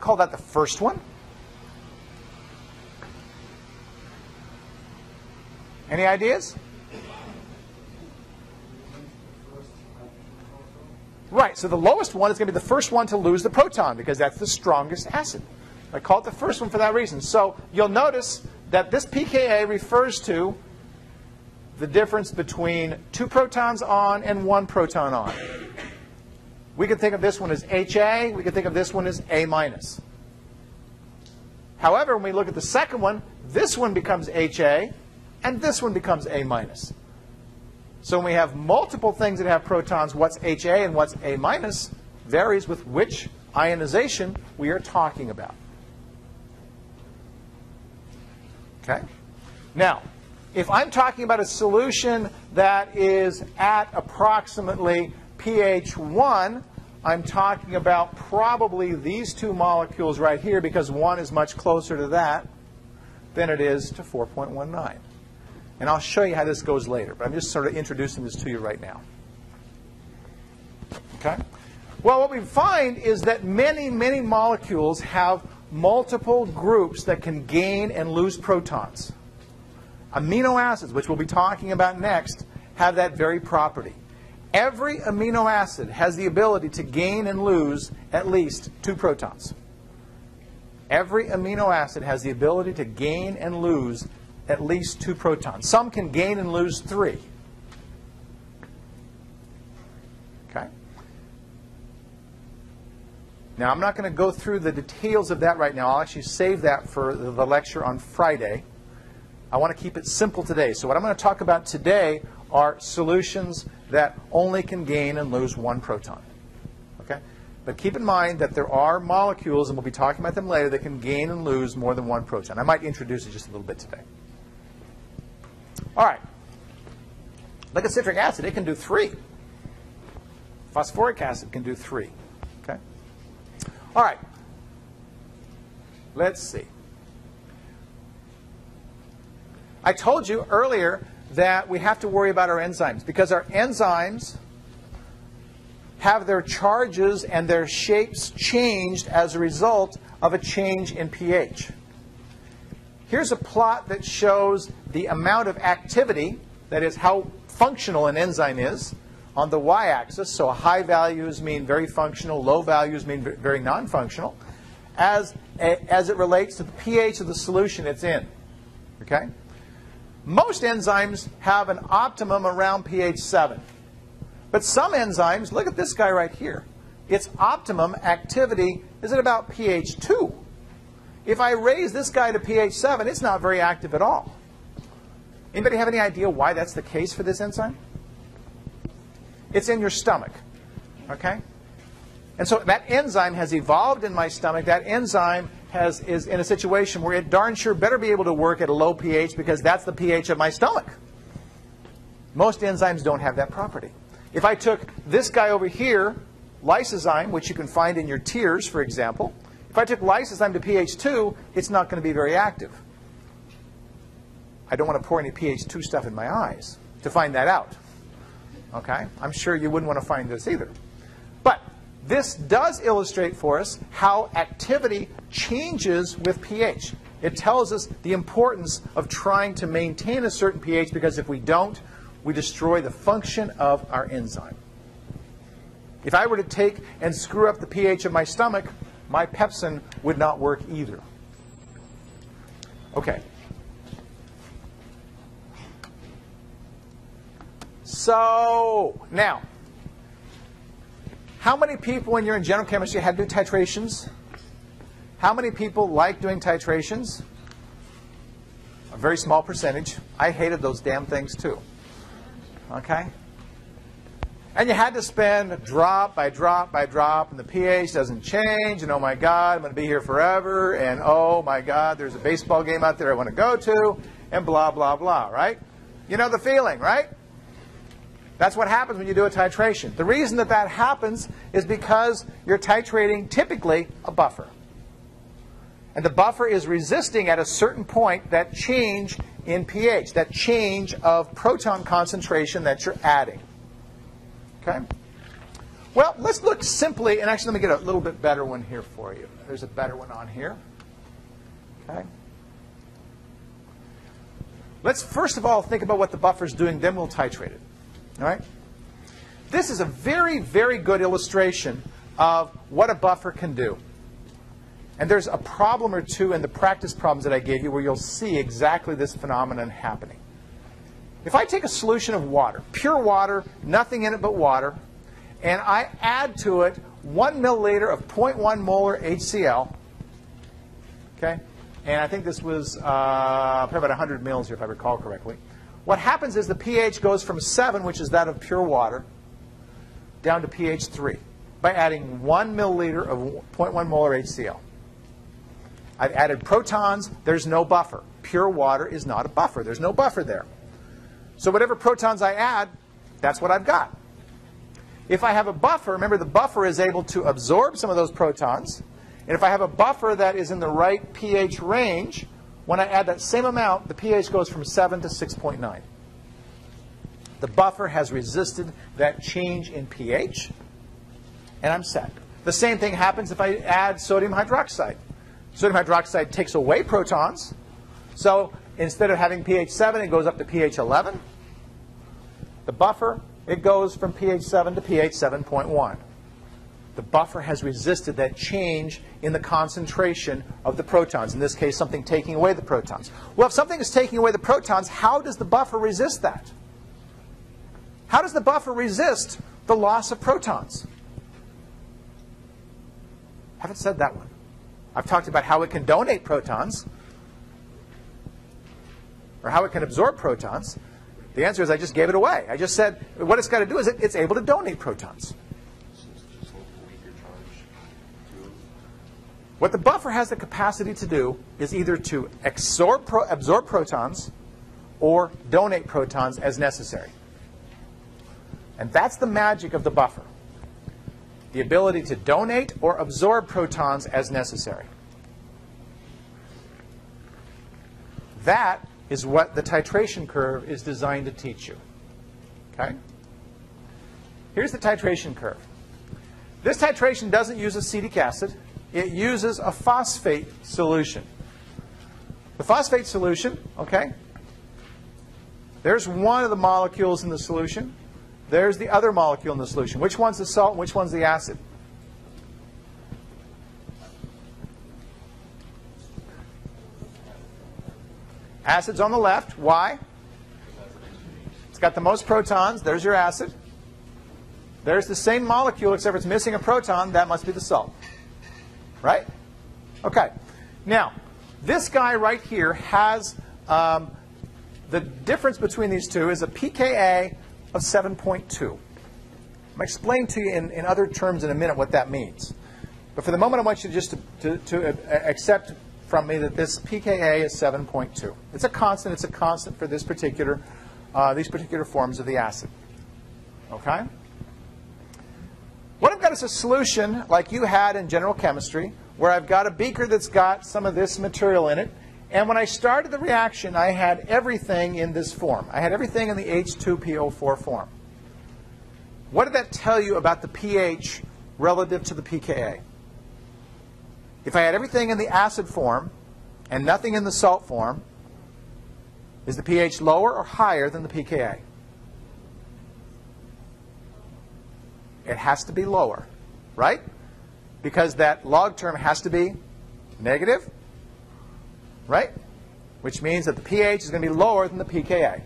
call that the first one. Any ideas? Right, so the lowest one is going to be the first one to lose the proton because that's the strongest acid. I call it the first one for that reason. So you'll notice that this pKa refers to the difference between two protons on and one proton on. We can think of this one as HA. We can think of this one as A minus. However, when we look at the second one, this one becomes HA, and this one becomes A minus. So when we have multiple things that have protons, what's HA and what's A minus varies with which ionization we are talking about. Okay? Now, if I'm talking about a solution that is at approximately pH 1, I'm talking about probably these two molecules right here because one is much closer to that than it is to 4.19. And I'll show you how this goes later, but I'm just sort of introducing this to you right now. Okay? Well, what we find is that many, many molecules have multiple groups that can gain and lose protons. Amino acids, which we'll be talking about next, have that very property. Every amino acid has the ability to gain and lose at least two protons. Every amino acid has the ability to gain and lose at least two protons. Some can gain and lose three. Okay? Now, I'm not going to go through the details of that right now. I'll actually save that for the lecture on Friday. I want to keep it simple today. So what I'm going to talk about today are solutions that only can gain and lose one proton. Okay? But keep in mind that there are molecules, and we'll be talking about them later, that can gain and lose more than one proton. I might introduce it just a little bit today. All right. Look at citric acid. It can do three. Phosphoric acid can do three. Okay? All right. Let's see. I told you earlier that we have to worry about our enzymes because our enzymes have their charges and their shapes changed as a result of a change in pH. Here's a plot that shows the amount of activity, that is how functional an enzyme is, on the y-axis. So high values mean very functional, low values mean very non-functional, as, as it relates to the pH of the solution it's in. Okay? Most enzymes have an optimum around pH 7. But some enzymes, look at this guy right here. Its optimum activity is at about pH 2. If I raise this guy to pH 7, it's not very active at all. Anybody have any idea why that's the case for this enzyme? It's in your stomach. Okay? And so that enzyme has evolved in my stomach. That enzyme has, is in a situation where it darn sure better be able to work at a low pH because that's the pH of my stomach. Most enzymes don't have that property. If I took this guy over here, lysozyme, which you can find in your tears, for example, if I took lysozyme to pH 2, it's not going to be very active. I don't want to pour any pH 2 stuff in my eyes to find that out. Okay? I'm sure you wouldn't want to find this either. But this does illustrate for us how activity changes with pH. It tells us the importance of trying to maintain a certain pH because if we don't, we destroy the function of our enzyme. If I were to take and screw up the pH of my stomach, my pepsin would not work either. Okay. So, now, how many people when you're in general chemistry had to do titrations? How many people like doing titrations? A very small percentage. I hated those damn things too. Okay? And you had to spend drop by drop by drop, and the pH doesn't change, and oh my God, I'm going to be here forever, and oh my God, there's a baseball game out there I want to go to, and blah, blah, blah, right? You know the feeling, right? That's what happens when you do a titration. The reason that that happens is because you're titrating typically a buffer. And the buffer is resisting at a certain point that change in pH, that change of proton concentration that you're adding. Okay? Well, let's look simply, and actually let me get a little bit better one here for you. There's a better one on here. Okay. Let's first of all think about what the buffer is doing, then we'll titrate it. All right? This is a very, very good illustration of what a buffer can do. And there's a problem or two in the practice problems that I gave you where you'll see exactly this phenomenon happening. If I take a solution of water, pure water, nothing in it but water, and I add to it 1 milliliter of 0.1 molar HCl, okay, and I think this was uh, probably about 100 mils here if I recall correctly, what happens is the pH goes from 7, which is that of pure water, down to pH 3 by adding 1 milliliter of 0.1 molar HCl. I've added protons. There's no buffer. Pure water is not a buffer. There's no buffer there. So whatever protons I add, that's what I've got. If I have a buffer, remember the buffer is able to absorb some of those protons. And if I have a buffer that is in the right pH range, when I add that same amount, the pH goes from 7 to 6.9. The buffer has resisted that change in pH, and I'm set. The same thing happens if I add sodium hydroxide. Sodium hydroxide takes away protons. So instead of having pH 7, it goes up to pH 11. The buffer, it goes from pH 7 to pH 7.1. The buffer has resisted that change in the concentration of the protons. In this case, something taking away the protons. Well, if something is taking away the protons, how does the buffer resist that? How does the buffer resist the loss of protons? haven't said that one. I've talked about how it can donate protons or how it can absorb protons. The answer is I just gave it away. I just said what it's got to do is it, it's able to donate protons. What the buffer has the capacity to do is either to absorb, pro absorb protons or donate protons as necessary. And that's the magic of the buffer. The ability to donate or absorb protons as necessary. That is what the titration curve is designed to teach you. Okay? Here's the titration curve. This titration doesn't use acetic acid. It uses a phosphate solution. The phosphate solution, okay, there's one of the molecules in the solution. There's the other molecule in the solution. Which one's the salt and which one's the acid? Acid's on the left. Why? It's got the most protons. There's your acid. There's the same molecule, except it's missing a proton. That must be the salt. Right? Okay. Now, this guy right here has um, the difference between these two is a pKa of 7.2. I'm going to explain to you in, in other terms in a minute what that means. But for the moment, I want you just to, to, to uh, accept from me that this pKa is 7.2. It's a constant. It's a constant for this particular, uh, these particular forms of the acid. Okay? Got is a solution like you had in general chemistry, where I've got a beaker that's got some of this material in it, and when I started the reaction, I had everything in this form. I had everything in the H2PO4 form. What did that tell you about the pH relative to the pKa? If I had everything in the acid form and nothing in the salt form, is the pH lower or higher than the pKa? It has to be lower, right? Because that log term has to be negative right? Which means that the pH is going to be lower than the pKa.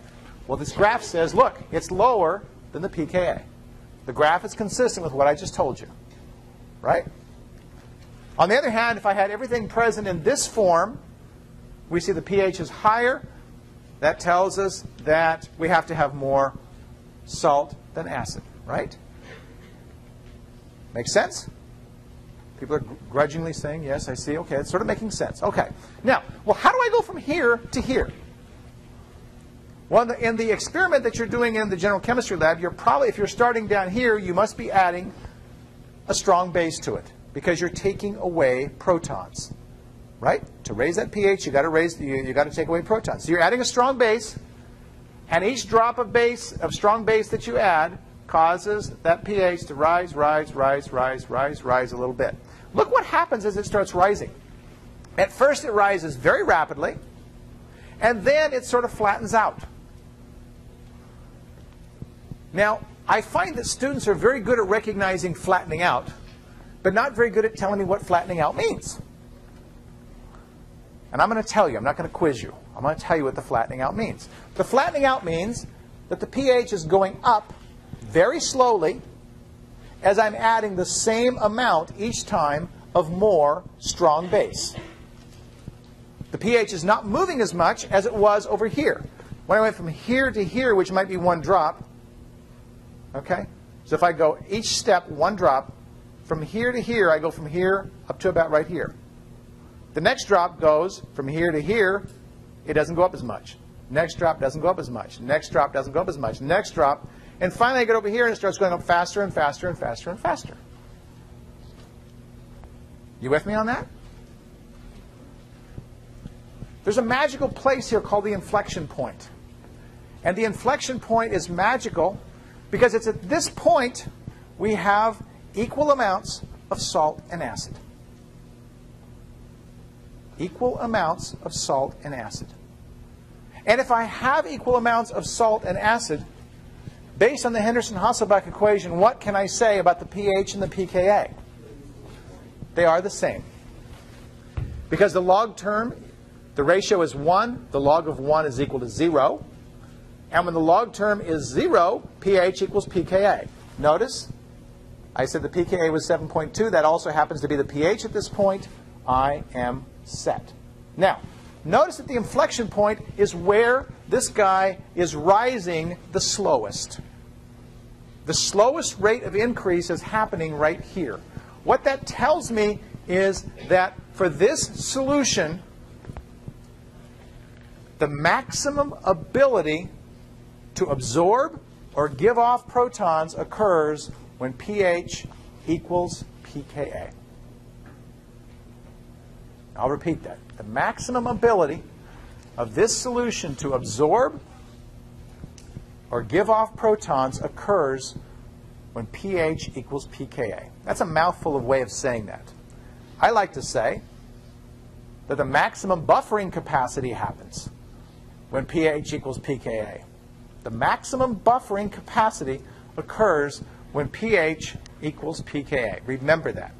Well, this graph says, look, it's lower than the pKa. The graph is consistent with what I just told you, right? On the other hand, if I had everything present in this form, we see the pH is higher. That tells us that we have to have more salt than acid, right? Make sense? People are grudgingly saying, yes, I see. Okay, it's sort of making sense. Okay. Now, well, how do I go from here to here? Well, in the, experiment that you're doing in the general chemistry lab, you're probably, if you're starting down here, you must be adding a strong base to it because you're taking away protons, right? To raise that pH, you got to raise, you, you got to take away protons. So you're adding a strong base, and each drop of base of strong base that you add causes that pH to rise, rise, rise, rise, rise, rise a little bit. Look what happens as it starts rising. At first it rises very rapidly, and then it sort of flattens out. Now, I find that students are very good at recognizing flattening out, but not very good at telling me what flattening out means. And I'm going to tell you, I'm not going to quiz you. I'm going to tell you what the flattening out means. The flattening out means that the pH is going up very slowly as I'm adding the same amount each time of more strong base. The pH is not moving as much as it was over here. When I went from here to here, which might be one drop, okay? So if I go each step one drop, from here to here, I go from here up to about right here. The next drop goes from here to here, it doesn't go up as much. Next drop doesn't go up as much. Next drop doesn't go up as much. Next drop, and finally I get over here and it starts going up faster and faster and faster and faster. You with me on that? There's a magical place here called the inflection point. And the inflection point is magical because it's at this point we have equal amounts of salt and acid. Equal amounts of salt and acid. And if I have equal amounts of salt and acid, based on the Henderson-Hasselbalch equation, what can I say about the pH and the pKa? They are the same. Because the log term, the ratio is 1, the log of 1 is equal to 0. And when the log term is 0, pH equals pKa. Notice, I said the pKa was 7.2. That also happens to be the pH at this point. I am set. Now, notice that the inflection point is where this guy is rising the slowest. The slowest rate of increase is happening right here. What that tells me is that for this solution, the maximum ability to absorb or give off protons occurs when pH equals pKa. I'll repeat that. The maximum ability of this solution to absorb or give off protons occurs when pH equals pKa. That's a mouthful of way of saying that. I like to say that the maximum buffering capacity happens when pH equals pKa. The maximum buffering capacity occurs when pH equals pKa. Remember that.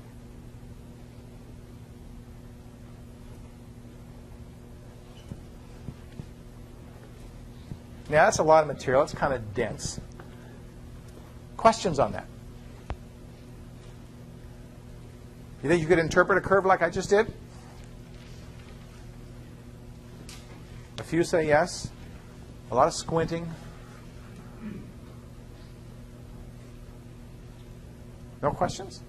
Now, that's a lot of material. It's kind of dense. Questions on that? You think you could interpret a curve like I just did? A few say yes. A lot of squinting. No questions?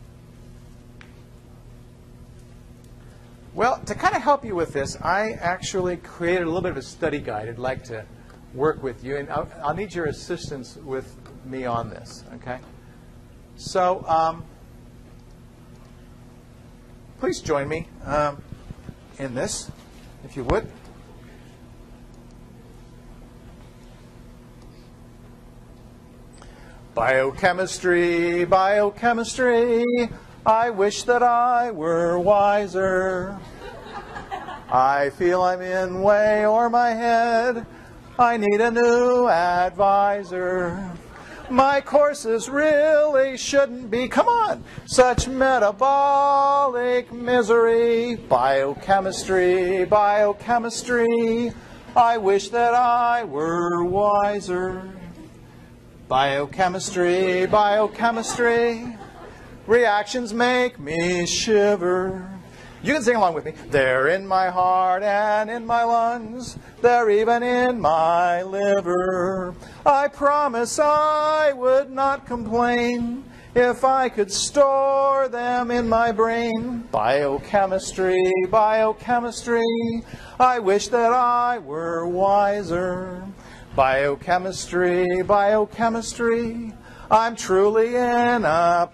Well, to kind of help you with this, I actually created a little bit of a study guide I'd like to work with you, and I'll, I'll need your assistance with me on this, okay? So, um, please join me um, in this, if you would. Biochemistry, biochemistry, I wish that I were wiser. I feel I'm in way o'er my head. I need a new advisor. My courses really shouldn't be, come on, such metabolic misery. Biochemistry, biochemistry, I wish that I were wiser. Biochemistry, biochemistry, reactions make me shiver. You can sing along with me. They're in my heart and in my lungs. They're even in my liver. I promise I would not complain if I could store them in my brain. Biochemistry, biochemistry. I wish that I were wiser. Biochemistry, biochemistry. I'm truly in a